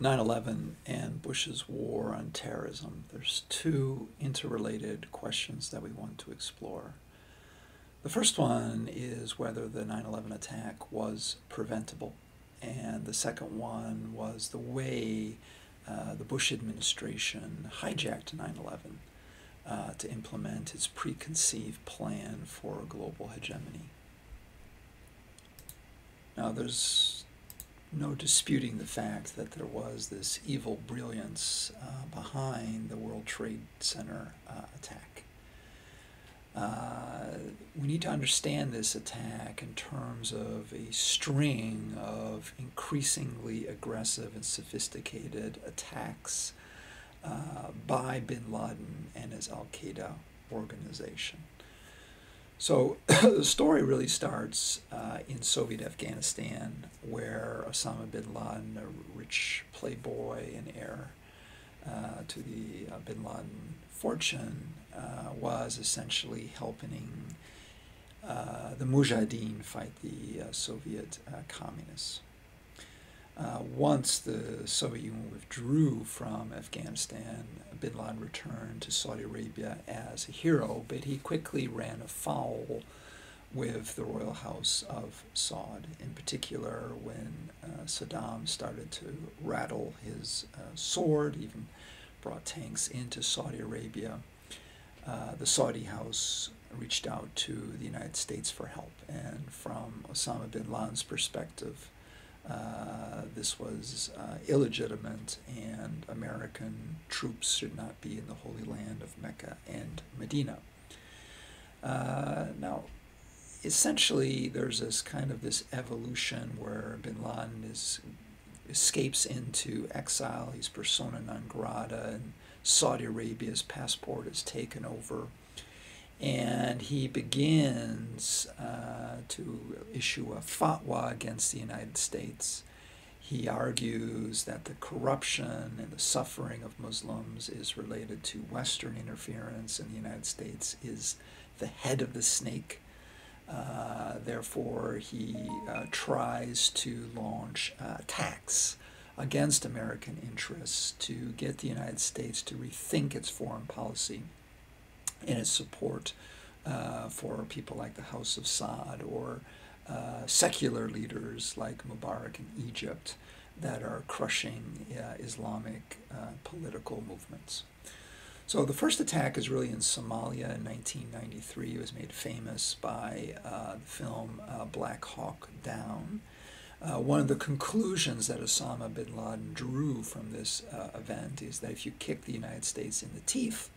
9 11 and Bush's war on terrorism, there's two interrelated questions that we want to explore. The first one is whether the 9 11 attack was preventable, and the second one was the way uh, the Bush administration hijacked 9 11 uh, to implement its preconceived plan for global hegemony. Now, there's no disputing the fact that there was this evil brilliance uh, behind the World Trade Center uh, attack. Uh, we need to understand this attack in terms of a string of increasingly aggressive and sophisticated attacks uh, by bin Laden and his Al Qaeda organization. So the story really starts uh, in Soviet Afghanistan, where Osama bin Laden, a rich playboy and heir uh, to the uh, bin Laden fortune, uh, was essentially helping uh, the Mujahideen fight the uh, Soviet communists. Uh, once the Soviet Union withdrew from Afghanistan, bin Laden returned to Saudi Arabia as a hero, but he quickly ran afoul with the royal house of Saud, in particular when uh, Saddam started to rattle his uh, sword, even brought tanks into Saudi Arabia. Uh, the Saudi house reached out to the United States for help, and from Osama bin Laden's perspective, uh, this was uh, illegitimate, and American troops should not be in the Holy Land of Mecca and Medina. Uh, now, essentially, there's this kind of this evolution where Bin Laden is escapes into exile. He's persona non grata, and Saudi Arabia's passport is taken over and he begins uh, to issue a fatwa against the United States. He argues that the corruption and the suffering of Muslims is related to Western interference, and the United States is the head of the snake. Uh, therefore, he uh, tries to launch attacks against American interests to get the United States to rethink its foreign policy in its support uh, for people like the House of Saud or uh, secular leaders like Mubarak in Egypt that are crushing uh, Islamic uh, political movements. So the first attack is really in Somalia in 1993. It was made famous by uh, the film uh, Black Hawk Down. one of the conclusions that Osama bin Laden drew from this event is that if you kick the United States in the teeth,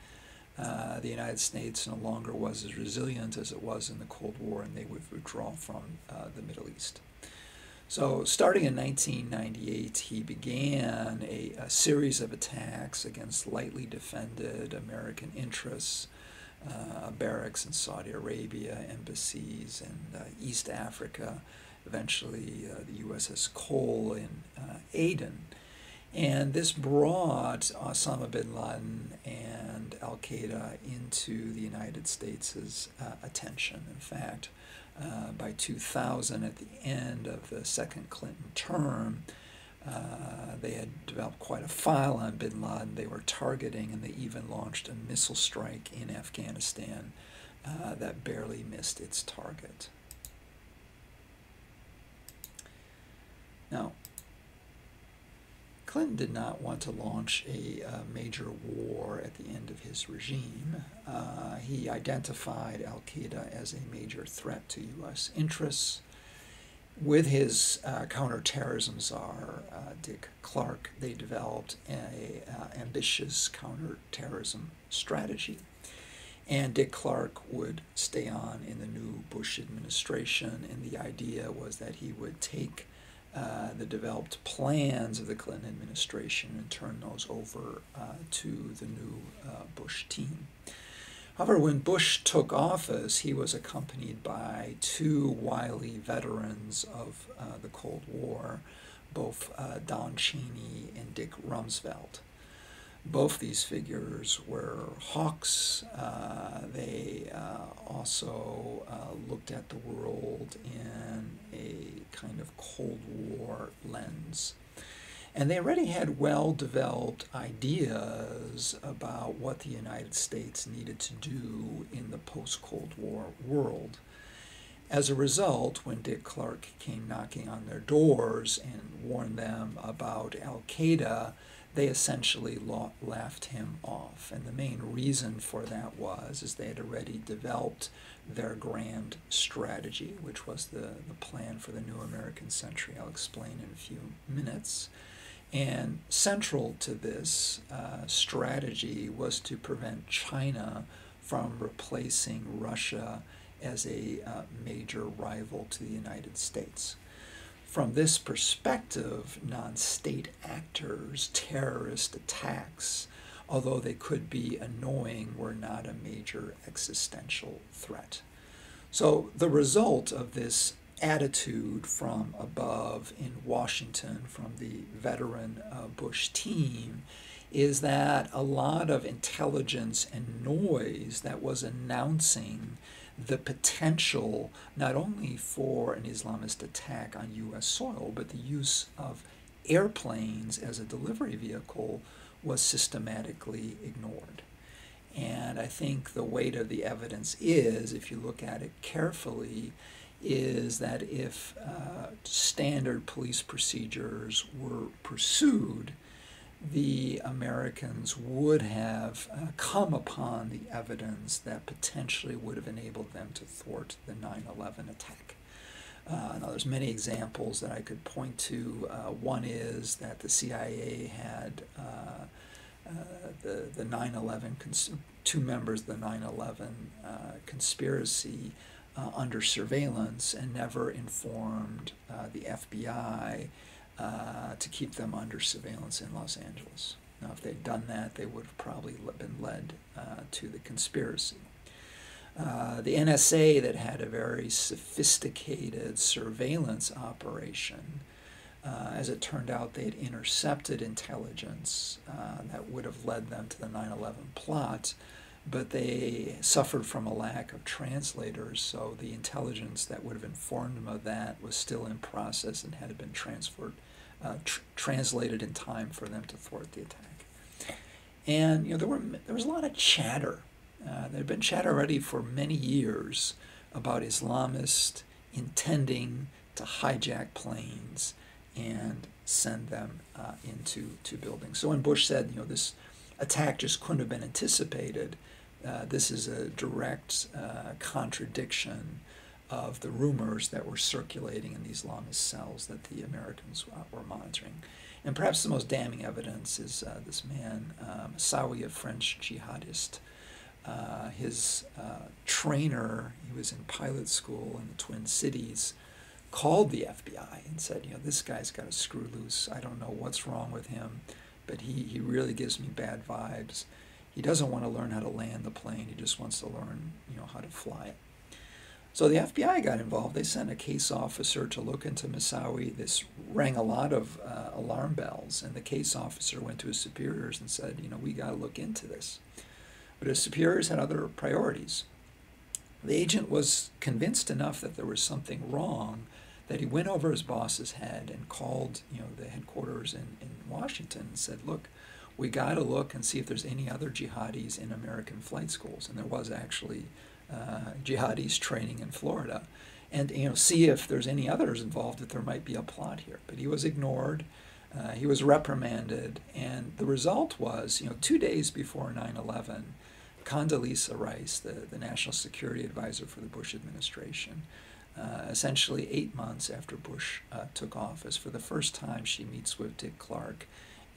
uh, the United States no longer was as resilient as it was in the Cold War, and they would withdraw from uh, the Middle East. So, starting in 1998, he began a, a series of attacks against lightly defended American interests, uh, barracks in Saudi Arabia, embassies in uh, East Africa, eventually uh, the USS Cole in Aden. And this brought Osama bin Laden and Al Qaeda into the United States' uh, attention. In fact, uh, by 2000, at the end of the second Clinton term, uh, they had developed quite a file on bin Laden. They were targeting, and they even launched a missile strike in Afghanistan uh, that barely missed its target. Now, Clinton did not want to launch a uh, major war at the end of his regime. Uh, he identified Al Qaeda as a major threat to U.S. interests. With his uh, counterterrorism czar, uh, Dick Clarke, they developed an uh, ambitious counterterrorism strategy. And Dick Clarke would stay on in the new Bush administration, and the idea was that he would take uh, the developed plans of the Clinton administration and turn those over uh, to the new uh, Bush team. However, when Bush took office, he was accompanied by two wily veterans of uh, the Cold War, both uh, Don Cheney and Dick Rumsfeld both these figures were hawks. Uh, they uh, also uh, looked at the world in a kind of Cold War lens. And they already had well developed ideas about what the United States needed to do in the post Cold War world. As a result, when Dick Clarke came knocking on their doors and warned them about Al Qaeda, they essentially laughed him off. And the main reason for that was is they had already developed their grand strategy, which was the, the plan for the new American century. I'll explain in a few minutes. And central to this uh, strategy was to prevent China from replacing Russia as a uh, major rival to the United States. From this perspective, non state actors, terrorist attacks, although they could be annoying, were not a major existential threat. So, the result of this attitude from above in Washington, from the veteran uh, Bush team, is that a lot of intelligence and noise that was announcing the potential not only for an Islamist attack on U.S. soil, but the use of airplanes as a delivery vehicle was systematically ignored. And I think the weight of the evidence is, if you look at it carefully, is that if uh, standard police procedures were pursued, the Americans would have uh, come upon the evidence that potentially would have enabled them to thwart the 9 11 attack. Uh, now, there's many examples that I could point to. Uh, one is that the CIA had uh, uh, the, the 9 11, cons- two members of the 9 11 uh, conspiracy under surveillance and never informed the FBI uh, to keep them under surveillance in Los Angeles. Now, if they'd done that, they would have probably been led uh, to the conspiracy. Uh, the NSA, that had a very sophisticated surveillance operation, uh, as it turned out, they had intercepted intelligence uh, that would have led them to the 9 11 plot, but they suffered from a lack of translators, so the intelligence that would have informed them of that was still in process and had been transferred uh, tr- translated in time for them to thwart the attack. And you know there were there was a lot of chatter. Uh, there had been chatter already for many years about Islamists intending to hijack planes and send them uh, into to buildings. So when Bush said, you know, this attack just couldn't have been anticipated, uh, this is a direct uh, contradiction of the rumors that were circulating in these Islamist cells that the Americans uh, were monitoring. And perhaps the most damning evidence is uh, this man, um, Moussaoui, a French jihadist. Uh, his uh, trainer, he was in pilot school in the Twin Cities, called the FBI and said, you know, this guy's got a screw loose. I don't know what's wrong with him, but he, he really gives me bad vibes. He doesn't want to learn how to land the plane. He just wants to learn, you know, how to fly it. So the FBI got involved. They sent a case officer to look into Moussaoui. This rang a lot of uh, alarm bells, and the case officer went to his superiors and said, "You know, we got to look into this." But his superiors had other priorities. The agent was convinced enough that there was something wrong that he went over his boss's head and called, you know, the headquarters in, in Washington and said, "Look, we got to look and see if there's any other jihadis in American flight schools." And there was actually jihadis training in Florida, and you know see if there's any others involved that there might be a plot here. But he was ignored. Uh, he was reprimanded, and the result was, you know, two days before 9/11, Condoleezza Rice, the, the national security advisor for the Bush administration, uh, essentially eight months after Bush uh, took office, for the first time she meets with Dick Clarke,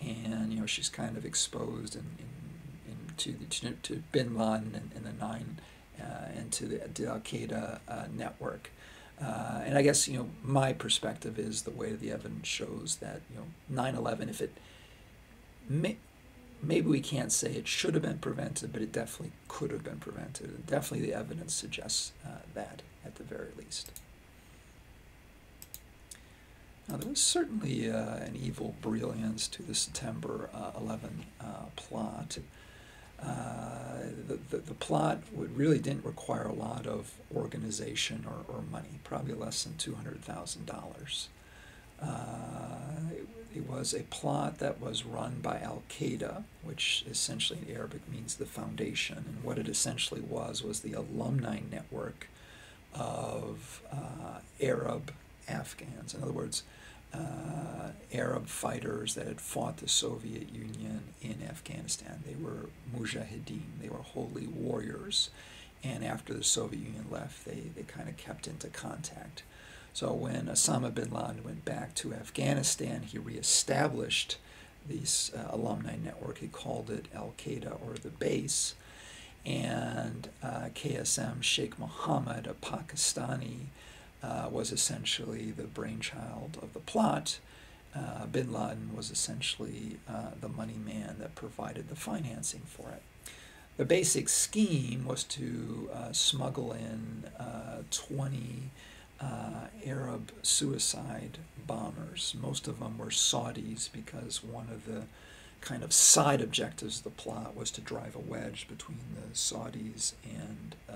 and you know she's kind of exposed in, in, in to, to, to Bin Laden and, and the nine uh, and the, the Al Qaeda uh, network. Uh, and I guess you know my perspective is the way the evidence shows that you know 9/11, if it may, maybe we can't say it should have been prevented, but it definitely could have been prevented. And definitely the evidence suggests uh, that at the very least. Now, there was certainly uh, an evil brilliance to the September uh, 11 plot. Uh, the, the, the, plot would, really didn't require a lot of organization or, or money, probably less than $200,000. Uh, it, it was a plot that was run by Al Qaeda, which essentially in Arabic means the foundation. And what it essentially was was the alumni network of uh, Arab Afghans. In other words, uh, Arab fighters that had fought the Soviet Union in Afghanistan. They were mujahideen, they were holy warriors. And after the Soviet Union left, they, they kind of kept into contact. So when Osama bin Laden went back to Afghanistan, he reestablished this uh, alumni network. He called it Al Qaeda or the base. And uh, KSM Sheikh Mohammed, a Pakistani uh, was essentially the brainchild of the plot. Uh, bin Laden was essentially uh, the money man that provided the financing for it. The basic scheme was to uh, smuggle in uh, 20 uh, Arab suicide bombers. Most of them were Saudis because one of the kind of side objectives of the plot was to drive a wedge between the Saudis and uh,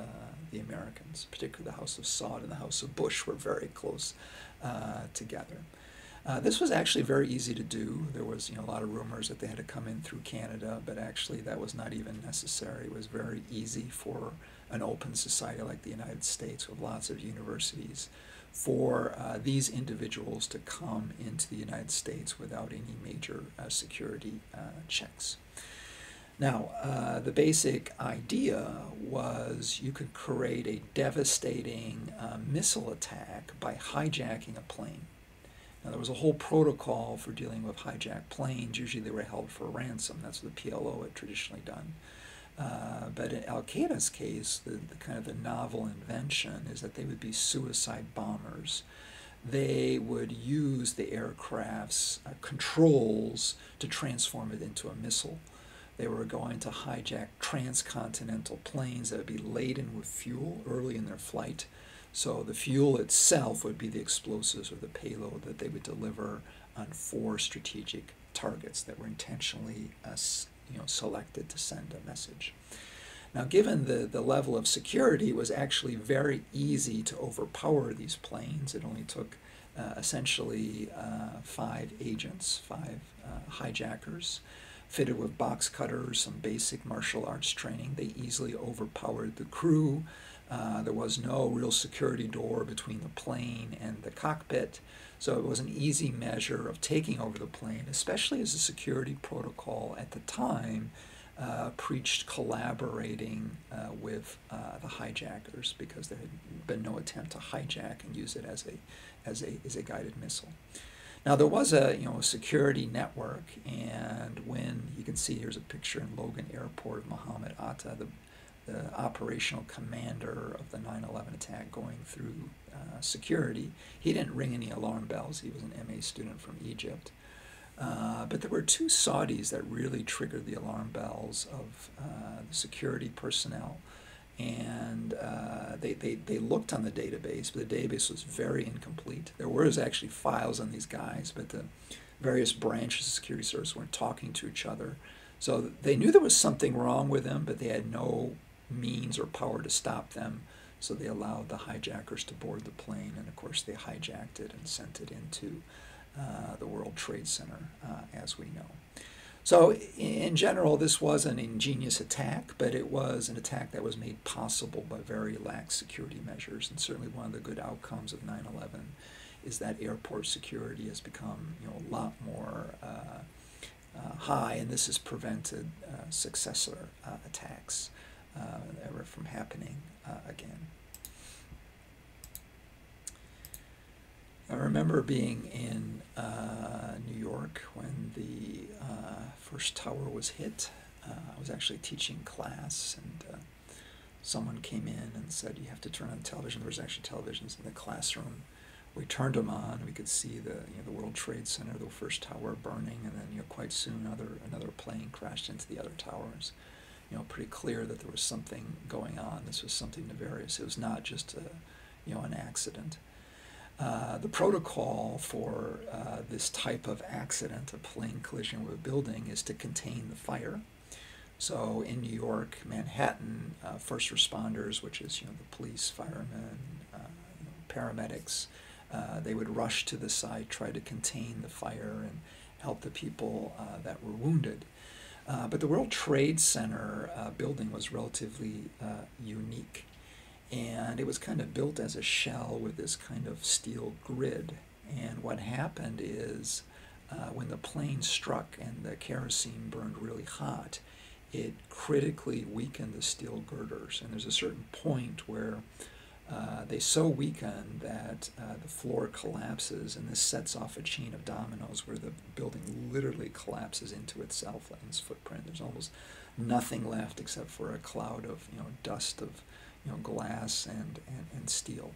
the Americans, particularly the House of Saud and the House of Bush were very close uh, together. Uh, this was actually very easy to do. There was you know, a lot of rumors that they had to come in through Canada, but actually that was not even necessary. It was very easy for an open society like the United States with lots of universities for uh, these individuals to come into the United States without any major uh, security uh, checks. Now, uh, the basic idea was you could create a devastating uh, missile attack by hijacking a plane. Now, there was a whole protocol for dealing with hijacked planes. Usually they were held for ransom. That's what the PLO had traditionally done. Uh, but in Al Qaeda's case, the, the, kind of the novel invention is that they would be suicide bombers. They would use the aircraft's uh, controls to transform it into a missile. They were going to hijack transcontinental planes that would be laden with fuel early in their flight. So the fuel itself would be the explosives or the payload that they would deliver on four strategic targets that were intentionally uh, you know, selected to send a message. Now, given the, the level of security, it was actually very easy to overpower these planes. It only took uh, essentially uh, five agents, five uh, hijackers, fitted with box cutters, some basic martial arts training. They easily overpowered the crew. Uh, there was no real security door between the plane and the cockpit. So it was an easy measure of taking over the plane, especially as the security protocol at the time uh, preached collaborating uh, with uh, the hijackers because there had been no attempt to hijack and use it as a, as a, as a guided missile. Now there was a you know a security network, and when you can see here's a picture in Logan Airport of Mohammed Atta, the the operational commander of the 9/11 attack going through uh, security. He didn't ring any alarm bells. He was an MA student from Egypt. Uh, but there were two Saudis that really triggered the alarm bells of uh, the security personnel. And uh, they, they, they looked on the database, but the database was very incomplete. There was actually files on these guys, but the various branches of security service weren't talking to each other. So they knew there was something wrong with them, but they had no means or power to stop them. So they allowed the hijackers to board the plane, and of course they hijacked it and sent it into uh, the World Trade Center, uh, as we know. So in general, this was an ingenious attack, but it was an attack that was made possible by very lax security measures, and certainly one of the good outcomes of 9/11 is that airport security has become you know a lot more uh, uh high, and this has prevented uh, successor uh, attacks ever from happening uh, again. I remember being in uh, New York when the uh, first tower was hit. Uh, I was actually teaching class, and uh, someone came in and said, "You have to turn on the television." There was actually televisions in the classroom. We turned them on. We could see the you know, the World Trade Center, the first tower burning, and then you know quite soon another another plane crashed into the other towers you know, pretty clear that there was something going on. This was something nefarious. It was not just a, you know, an accident. Uh, the protocol for uh, this type of accident, a plane collision with a building, is to contain the fire. So in New York, Manhattan, uh, first responders, which is you know the police, firemen, uh, you know, paramedics, uh, they would rush to the site, try to contain the fire, and help the people uh, that were wounded. Uh, but the World Trade Center uh, building was relatively uh, unique. And it was kind of built as a shell with this kind of steel grid. And what happened is uh, when the plane struck and the kerosene burned really hot, it critically weakened the steel girders. And there's a certain point where uh, they so weaken that uh, the floor collapses, and this sets off a chain of dominoes where the building literally collapses into itself and its footprint. There's almost nothing left except for a cloud of you know dust of you know glass and, and, and steel.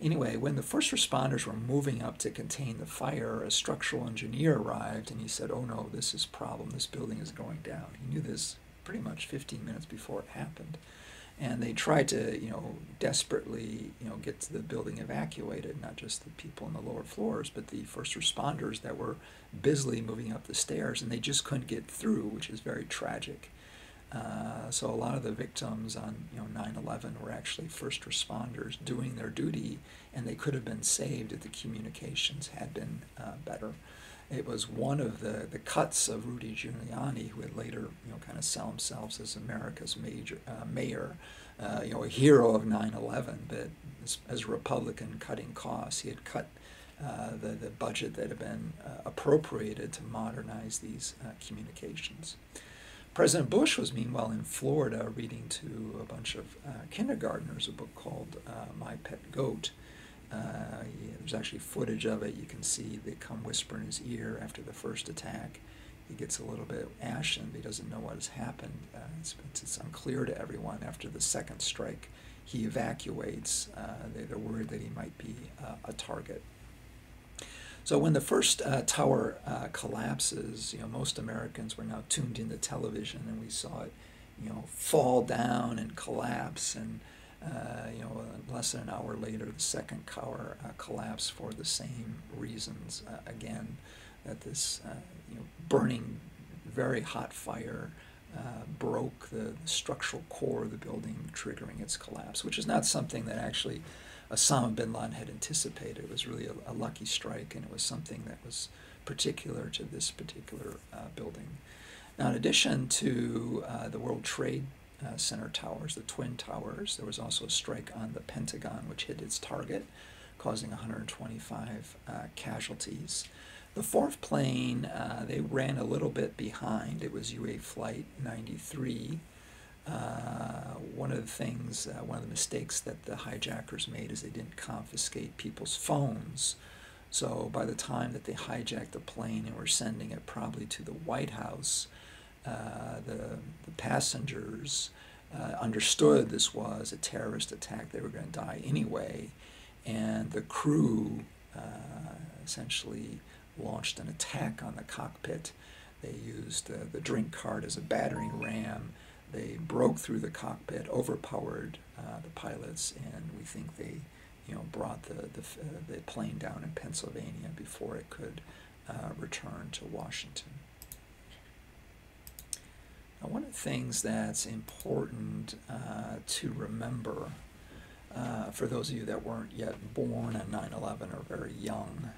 Anyway, when the first responders were moving up to contain the fire, a structural engineer arrived and he said, "Oh no, this is problem. This building is going down." He knew this pretty much 15 minutes before it happened and they tried to, you know, desperately, you know, get the building evacuated, not just the people in the lower floors, but the first responders that were busily moving up the stairs, and they just couldn't get through, which is very tragic. Uh, so a lot of the victims on you know 9/11 were actually first responders doing their duty, and they could have been saved if the communications had been uh, better. It was one of the, the cuts of Rudy Giuliani, who would later, you know, kind of sell himself as America's major uh, mayor, uh, you know, a hero of 9/11. But as, as, a Republican cutting costs, he had cut uh, the the budget that had been uh, appropriated to modernize these uh, communications. President Bush was meanwhile in Florida reading to a bunch of uh, kindergartners a book called My Pet Goat. Uh, yeah, there's actually footage of it. You can see they come whisper in his ear after the first attack. He gets a little bit ashen, but he doesn't know what has happened. Uh, it's, it's, unclear to everyone. After the second strike, he evacuates. Uh, they, are worried that he might be uh, a target. So when the first uh, tower uh, collapses, you know most Americans were now tuned into television, and we saw it, you know, fall down and collapse and uh, you know, less than an hour later, the second tower uh, collapsed for the same reasons. Uh, again, that this uh, you know, burning, very hot fire uh, broke the, structural core of the building, triggering its collapse, which is not something that actually Osama bin Laden had anticipated. It was really a, a lucky strike, and it was something that was particular to this particular building. Now, in addition to the World Trade uh, center towers, the Twin Towers. There was also a strike on the Pentagon, which hit its target, causing 125 uh, casualties. The fourth plane, uh, they ran a little bit behind. It was UA Flight 93. Uh, one of the things, uh, one of the mistakes that the hijackers made is they didn't confiscate people's phones. So by the time that they hijacked the plane and were sending it probably to the White House, uh, the, the passengers uh, understood this was a terrorist attack. They were going to die anyway. And the crew uh, essentially launched an attack on the cockpit. They used uh, the drink cart as a battering ram. They broke through the cockpit, overpowered uh, the pilots, and we think they you know, brought the, the, the plane down in Pennsylvania before it could return to Washington. One of the things that's important uh, to remember uh, for those of you that weren't yet born on 9 11 or very young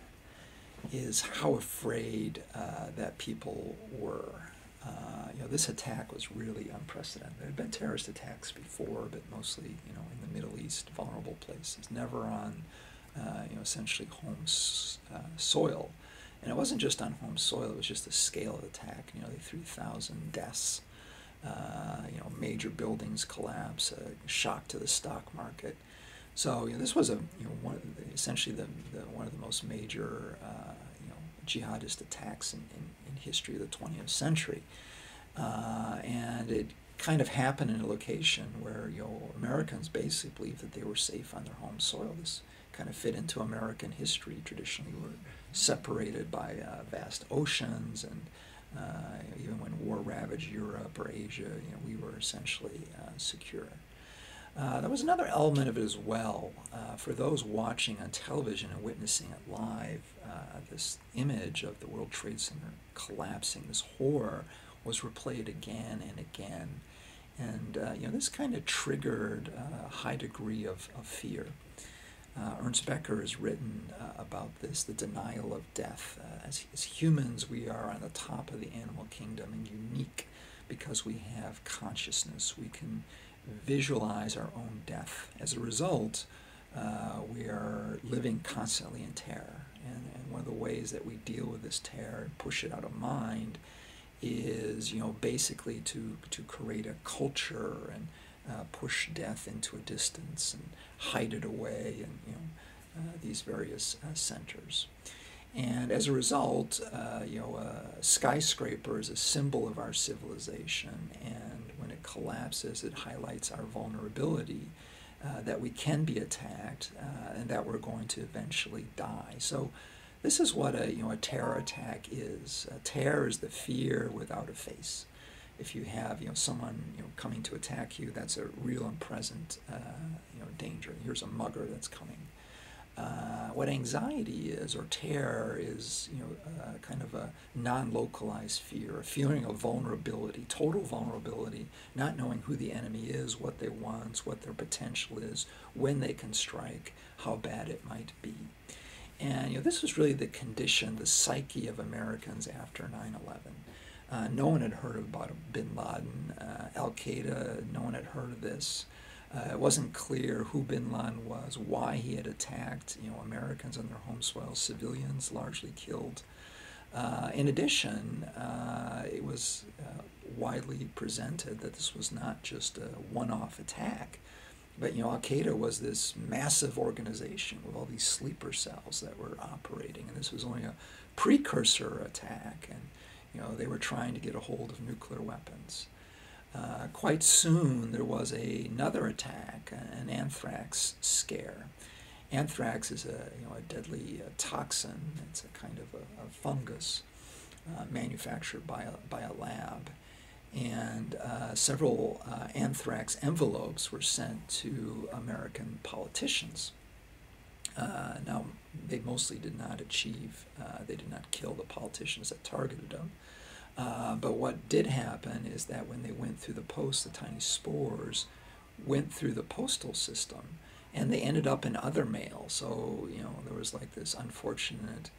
is how afraid uh, that people were. Uh, you know, this attack was really unprecedented. There had been terrorist attacks before, but mostly, you know, in the Middle East, vulnerable places, never on, uh, you know, essentially home uh, soil. And it wasn't just on home soil, it was just the scale of the attack. You know, the 3,000 deaths uh, you know, major buildings collapse, a shock to the stock market. So you know, this was a you know one the, essentially the, the, one of the most major uh, you know jihadist attacks in, in, in, history of the 20th century, uh, and it kind of happened in a location where you know Americans basically believed that they were safe on their home soil. This kind of fit into American history. Traditionally, we're separated by uh, vast oceans and uh, even when war ravaged Europe or Asia, you know, we were essentially uh, secure. Uh, there was another element of it as well. Uh, for those watching on television and witnessing it live, uh, this image of the World Trade Center collapsing, this horror, was replayed again and again. And uh, you know, this kind of triggered a high degree of, of fear. Uh, Ernst Becker has written uh, about this, the denial of death. Uh, as, as humans, we are on the top of the animal kingdom and unique because we have consciousness. We can visualize our own death. As a result, uh, we are living constantly in terror. And, and one of the ways that we deal with this terror and push it out of mind is, you know, basically to, to create a culture and uh, push death into a distance and hide it away and, you know, uh, these various uh, centers. And as a result, uh, you know, a skyscraper is a symbol of our civilization, and when it collapses, it highlights our vulnerability uh, that we can be attacked uh, and that we're going to eventually die. So, this is what a you know a terror attack is. A terror is the fear without a face. If you have you know someone you know coming to attack you, that's a real and present uh, you know danger. Here's a mugger that's coming. Uh, what anxiety is or terror is, you know, uh, kind of a non-localized fear, a feeling of vulnerability, total vulnerability, not knowing who the enemy is, what they want, what their potential is, when they can strike, how bad it might be. And you know, this was really the condition, the psyche of Americans after 9/11. Uh, no one had heard about Bin Laden, uh, Al Qaeda. No one had heard of this. Uh, it wasn't clear who bin Laden was, why he had attacked you know, Americans on their home soil, civilians largely killed. Uh, in addition, uh, it was uh, widely presented that this was not just a one-off attack, but you know, Al Qaeda was this massive organization with all these sleeper cells that were operating, and this was only a precursor attack, and you know, they were trying to get a hold of nuclear weapons. Uh, quite soon there was a, another attack, an anthrax scare. Anthrax is a, you know, a deadly uh, toxin. It's a kind of a, a fungus uh, manufactured by a, by a lab. And uh, several uh, anthrax envelopes were sent to American politicians. now, they mostly did not achieve, they did not kill the politicians that targeted them. Uh, but what did happen is that when they went through the post, the tiny spores went through the postal system and they ended up in other mail. So, you know, there was like this unfortunate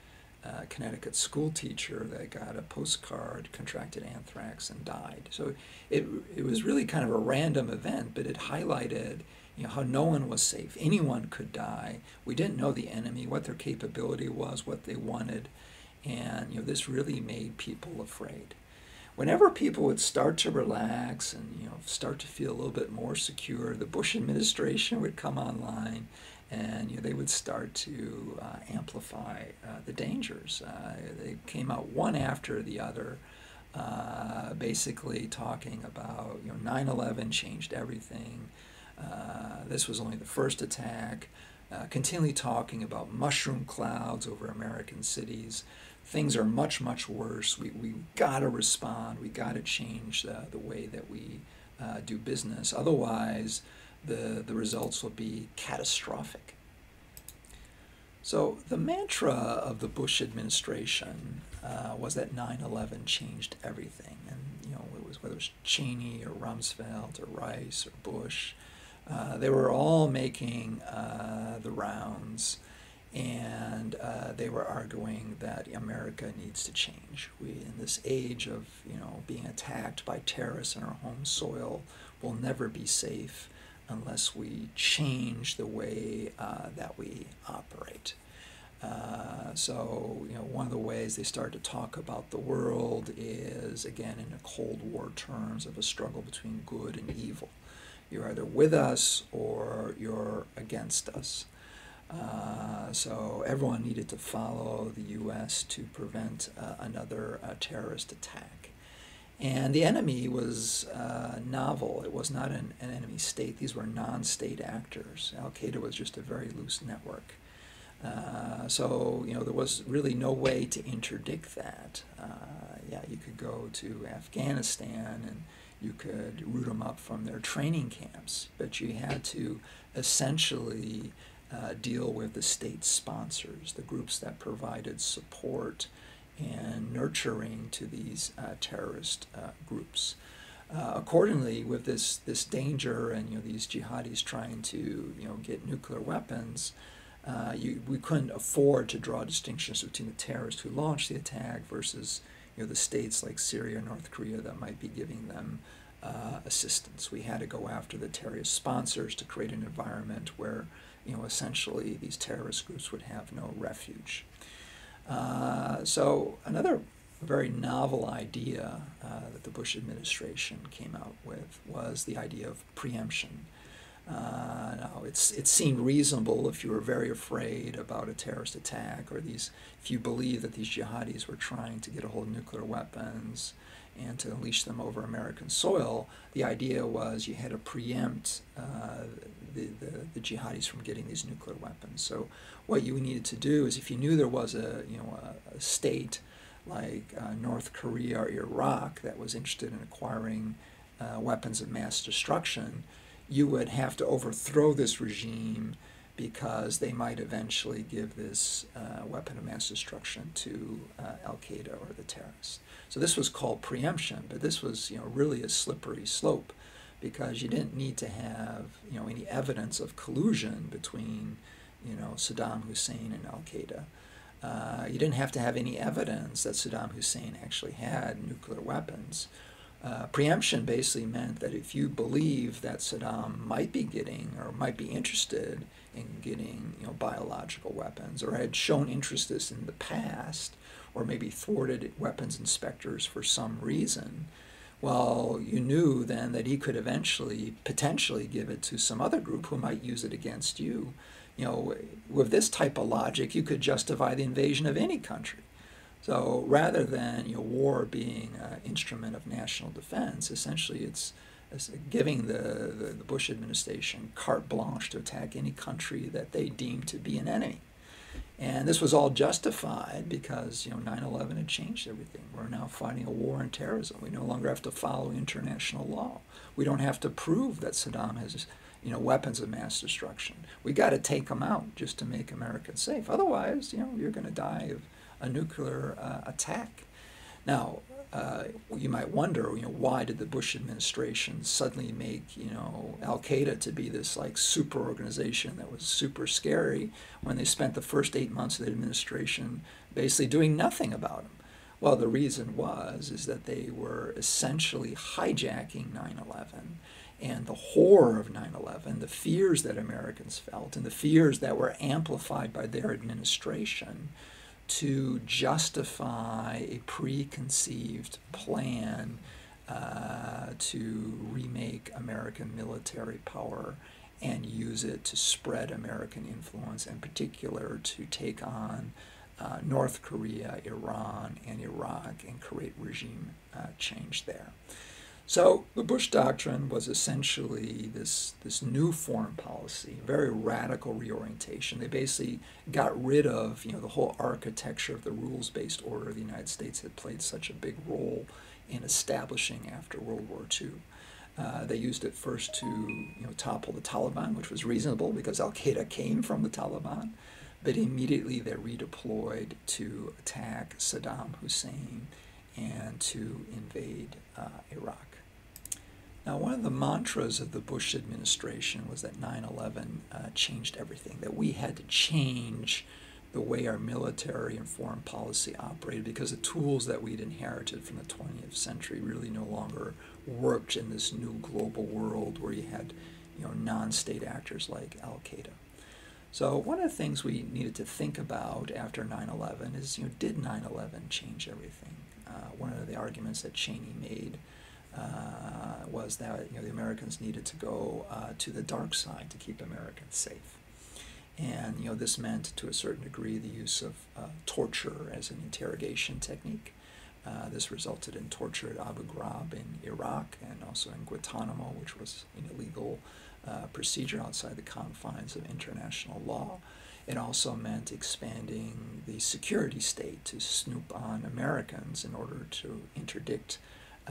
uh, Connecticut school teacher that got a postcard, contracted anthrax, and died. So it, it was really kind of a random event, but it highlighted you know, how no one was safe. Anyone could die. We didn't know the enemy, what their capability was, what they wanted. And you know, this really made people afraid. Whenever people would start to relax and you know start to feel a little bit more secure, the Bush administration would come online, and you know, they would start to uh, amplify uh, the dangers. Uh, they came out one after the other, uh, basically talking about you know 9/11 changed everything. Uh, this was only the first attack. Uh, continually talking about mushroom clouds over American cities things are much, much worse. We, we got to respond. We got to change uh, the way that we uh, do business. Otherwise, the, the results will be catastrophic. So, the mantra of the Bush administration uh, was that 9 11 changed everything. And, you know, it was whether it was Cheney or Rumsfeld or Rice or Bush, uh, they were all making uh, the rounds and uh, they were arguing that America needs to change. We, in this age of you know being attacked by terrorists in our home soil, will never be safe unless we change the way uh, that we operate. Uh, so you know one of the ways they start to talk about the world is again in the Cold War terms of a struggle between good and evil. You're either with us or you're against us. Uh, so everyone needed to follow the U.S. to prevent uh, another uh, terrorist attack. And the enemy was uh, novel. It was not an, an, enemy state. These were non-state actors. Al Qaeda was just a very loose network. Uh, so you know there was really no way to interdict that. yeah, you could go to Afghanistan and you could root them up from their training camps, but you had to essentially uh, deal with the state sponsors, the groups that provided support and nurturing to these uh, terrorist uh, groups. Uh, accordingly, with this this danger and you know these jihadis trying to you know get nuclear weapons, Uh, you, we couldn't afford to draw distinctions between the terrorists who launched the attack versus you know, the states like Syria or North Korea that might be giving them uh, assistance. We had to go after the terrorist sponsors to create an environment where you know, essentially these terrorist groups would have no refuge. Uh, so another very novel idea uh, that the Bush administration came out with was the idea of preemption. Uh, now, it's, it seemed reasonable if you were very afraid about a terrorist attack or these, if you believe that these jihadis were trying to get a hold of nuclear weapons and to unleash them over American soil, the idea was you had to preempt uh, the, the, the, jihadis from getting these nuclear weapons. So what you needed to do is if you knew there was a, you know, a, a state like uh, North Korea or Iraq that was interested in acquiring uh, weapons of mass destruction, you would have to overthrow this regime because they might eventually give this uh, weapon of mass destruction to uh, Al Qaeda or the terrorists. So this was called preemption, but this was you know really a slippery slope because you didn't need to have you know any evidence of collusion between you know Saddam Hussein and Al Qaeda. Uh, you didn't have to have any evidence that Saddam Hussein actually had nuclear weapons. Uh, preemption basically meant that if you believe that Saddam might be getting or might be interested in getting you know biological weapons or had shown interest in the past or maybe thwarted weapons inspectors for some reason, well, you knew then that he could eventually potentially give it to some other group who might use it against you. You know, with this type of logic, you could justify the invasion of any country. So rather than you know, war being an instrument of national defense, essentially it's, it's giving the, the, the, Bush administration carte blanche to attack any country that they deem to be an enemy. And this was all justified because you know 9/11 had changed everything. We're now fighting a war on terrorism. We no longer have to follow international law. We don't have to prove that Saddam has you know weapons of mass destruction. We got to take them out just to make America safe. Otherwise, you know, you're going to die of a nuclear uh, attack. Now, uh, you might wonder, you know, why did the Bush administration suddenly make, you know, Al Qaeda to be this like super organization that was super scary when they spent the first eight months of the administration basically doing nothing about them? Well, the reason was is that they were essentially hijacking 9/11 and the horror of 9/11, the fears that Americans felt, and the fears that were amplified by their administration to justify a preconceived plan uh, to remake American military power and use it to spread American influence, in particular to take on uh, North Korea, Iran, and Iraq and create regime uh, change there. So the Bush Doctrine was essentially this, this new foreign policy, very radical reorientation. They basically got rid of you know, the whole architecture of the rules-based order the United States had played such a big role in establishing after World War II. Uh, they used it first to you know, topple the Taliban, which was reasonable because Al-Qaeda came from the Taliban, but immediately they redeployed to attack Saddam Hussein and to invade uh, Iraq. Now, one of the mantras of the Bush administration was that 9 11 uh, changed everything, that we had to change the way our military and foreign policy operated because the tools that we'd inherited from the 20th century really no longer worked in this new global world where you had you know, non-state actors like Al-Qaeda. So one of the things we needed to think about after 9-11 is, you know, did 9-11 change everything? Uh, one of the arguments that Cheney made uh, was that you know, the Americans needed to go uh, to the dark side to keep Americans safe. And you know, this meant to a certain degree the use of uh, torture as an interrogation technique. Uh, this resulted in torture at Abu Ghraib in Iraq and also in Guantanamo, which was an illegal uh, procedure outside the confines of international law. It also meant expanding the security state to snoop on Americans in order to interdict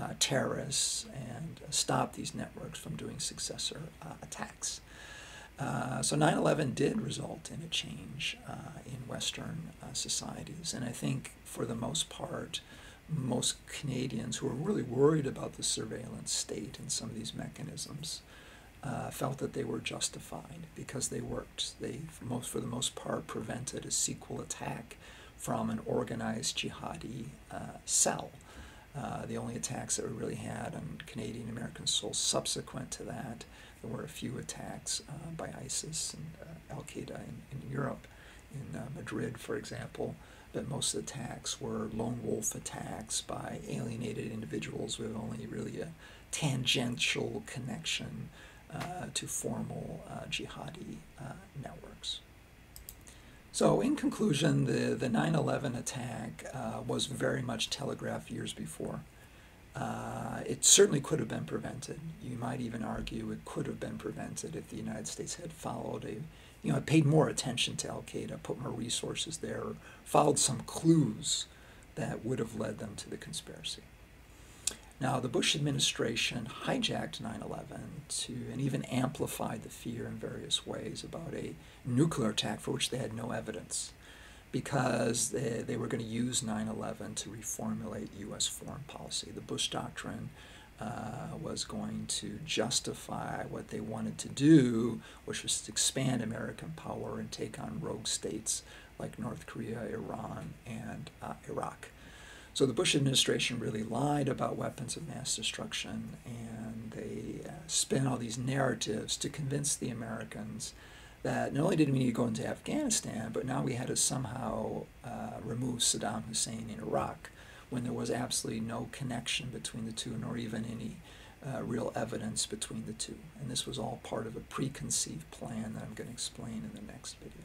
uh, terrorists and stop these networks from doing successor uh, attacks. Uh, so 9-11 did result in a change uh, in Western uh, societies. And I think for the most part, most Canadians who are really worried about the surveillance state and some of these mechanisms uh, felt that they were justified because they worked. They, for, most, for the most part, prevented a sequel attack from an organized jihadi cell. Uh, the only attacks that we really had on Canadian American souls subsequent to that, there were a few attacks uh, by ISIS and uh, Al Qaeda in, in, Europe, in uh, Madrid, for example. But most of the attacks were lone wolf attacks by alienated individuals with only really a tangential connection uh, to formal jihadi networks. So, in conclusion, the, the 9 11 attack uh, was very much telegraphed years before. Uh, it certainly could have been prevented. You might even argue it could have been prevented if the United States had followed a, you know, paid more attention to Al Qaeda, put more resources there, followed some clues that would have led them to the conspiracy. Now, the Bush administration hijacked 9 11 to, and even amplified the fear in various ways about a nuclear attack for which they had no evidence because they, they were going to use 9 11 to reformulate U.S. foreign policy. The Bush Doctrine uh, was going to justify what they wanted to do, which was to expand American power and take on rogue states like North Korea, Iran, and uh, Iraq. So the Bush administration really lied about weapons of mass destruction, and they uh, spin all these narratives to convince the Americans that not only did we need to go into Afghanistan, but now we had to somehow uh, remove Saddam Hussein in Iraq when there was absolutely no connection between the two, nor even any uh, real evidence between the two. And this was all part of a preconceived plan that I'm going to explain in the next video.